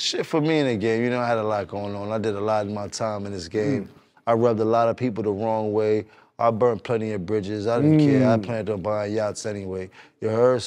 shit for me in the game. You know, I had a lot going on. I did a lot in my time in this game. I rubbed a lot of people the wrong way. I burned plenty of bridges. I didn't care. I mm. planned on buying yachts anyway. You heard?